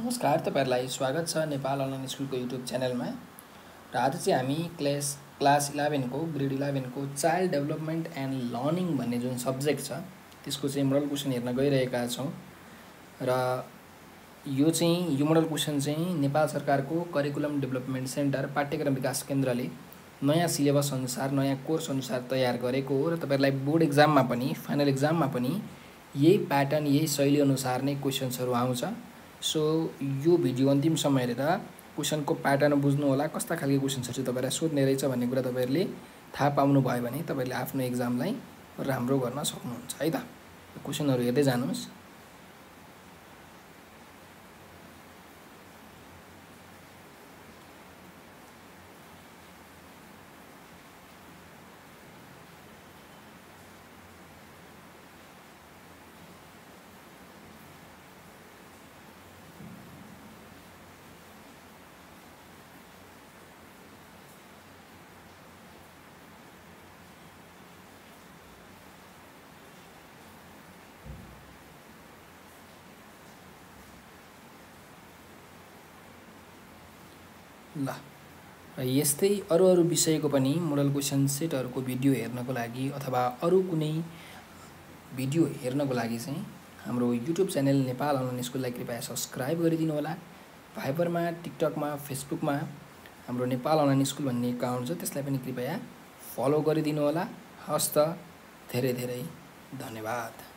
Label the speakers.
Speaker 1: नमस्कार तपाईँहरूलाई स्वागत छ नेपाल अनलाइन स्कुलको युट्युब च्यानलमा। र आज चाहिँ हामी क्लास क्लास इलेभेनको ग्रेड इलेभेनको चाइल्ड डेभलपमेन्ट एन्ड लर्निङ भन्ने जुन सब्जेक्ट छ त्यसको चाहिँ मोडल क्वेसन हेर्न गइरहेका छौँ। र यो चाहिँ यो मोडल क्वेसन चाहिँ नेपाल सरकारको करिकुलम डेभलपमेन्ट सेन्टर पाठ्यक्रम विकास केन्द्रले नयाँ सिलेबस अनुसार नयाँ कोर्स अनुसार तयार गरेको हो। र तपाईँहरूलाई बोर्ड इक्जाममा पनि फाइनल इक्जाममा पनि यही प्याटर्न यही शैली अनुसार नै क्वेसन्सहरू आउँछ। सो यो भिडियो अन्तिमसम्म हेरेर क्वेसनको प्याटर्न बुझ्नु होला। कस्ता खालको क्वेसन्सहरू चाहिँ तपाईँलाई सोध्ने रहेछ भन्ने कुरा तपाईँहरूले थाहा पाउनु भयो भने तपाईँले आफ्नो इक्जामलाई राम्रो गर्न सक्नुहुन्छ है त? क्वेसनहरू हेर्दै जानुहोस्। ल। यस्तै अरू अरू विषयको पनि मोडल क्वेसन सेटहरूको भिडियो हेर्नको लागि अथवा अरू कुनै भिडियो हेर्नको लागि चाहिँ हाम्रो युट्युब च्यानल नेपाल अनलाइन स्कुललाई कृपया सब्सक्राइब गरिदिनु होला। भाइबरमा टिकटकमा फेसबुकमा हाम्रो नेपाल अनलाइन स्कुल भन्ने एकाउन्ट छ त्यसलाई पनि कृपया फलो गरिदिनु होला। हस्त धेरै धेरै धन्यवाद।